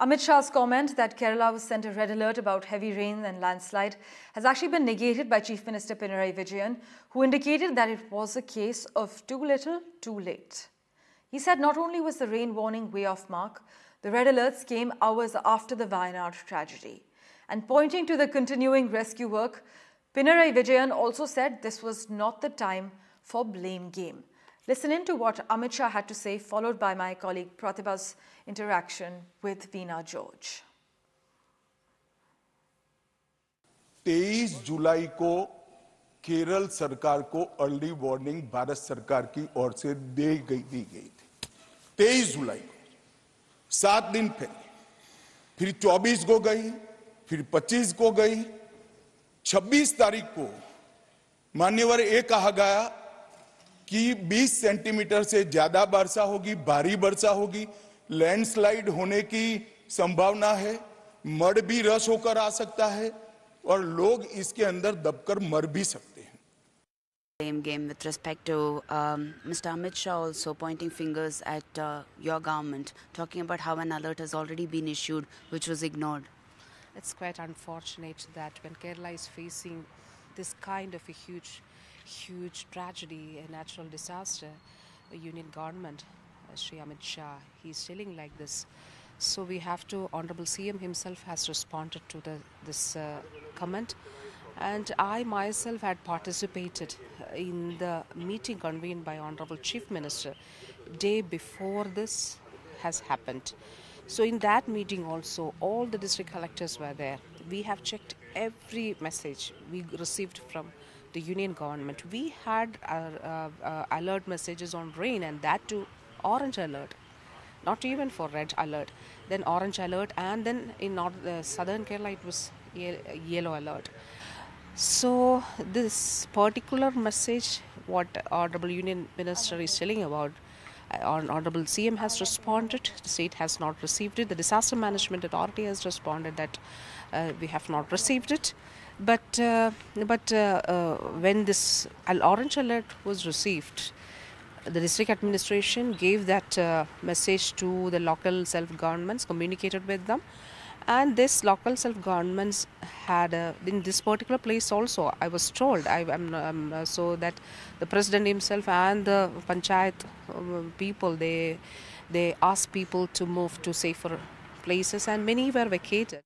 Amit Shah's comment that Kerala was sent a red alert about heavy rain and landslide has actually been negated by Chief Minister Pinarayi Vijayan, who indicated that it was a case of too little, too late. He said not only was the rain warning way off mark, the red alerts came hours after the Wayanad tragedy. And pointing to the continuing rescue work, Pinarayi Vijayan also said this was not the time for blame game. Listen in to what Amit Shah had to say, followed by my colleague Pratibha's interaction with Veena George. 23 जुलाई को केरल सरकार को early warning Bharat सरकार की ओर से दे गई दी गई थी 23 जुलाई को सात दिन पहले फिर 24 को गई फिर 25 को गई 26 तारीख को मान्यवर ये कहा गया कि 20 सेंटीमीटर से ज़्यादा वर्षा होगी भारी वर्षा होगी लैंडस्लाइड होने की संभावना है मड भी रस होकर आ सकता है और लोग इसके अंदर दबकर मर भी सकते हैं Blame game with respect to um, Mr. Amit Shah also pointing fingers at uh, your government, talking about how an alert has already been issued, which was ignored. It's quite unfortunate that when Kerala is facing this kind of a huge huge tragedy, a natural disaster, a union government, uh, Sri Amit Shah, he's telling like this. So we have to, Honorable CM himself has responded to the, this uh, comment. And I myself had participated in the meeting convened by Honorable Chief Minister day before this has happened. So in that meeting also, all the district collectors were there. We have checked every message we received from the union government. We had uh, uh, uh, alert messages on rain and that too orange alert, not even for red alert. Then orange alert and then in north, southern Kerala it was ye yellow alert. So this particular message, what Honorable Union Minister is telling about, Honorable CM has responded, the state has not received it, the Disaster Management Authority has responded that uh, we have not received it. But uh, but uh, uh, when this orange alert was received, the district administration gave that uh, message to the local self governments, communicated with them, and this local self governments had uh, in this particular place also. I was told I am um, uh, so that the president himself and the panchayat um, people they they asked people to move to safer places, and many were vacated.